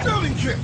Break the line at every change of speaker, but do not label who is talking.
Sterling kick.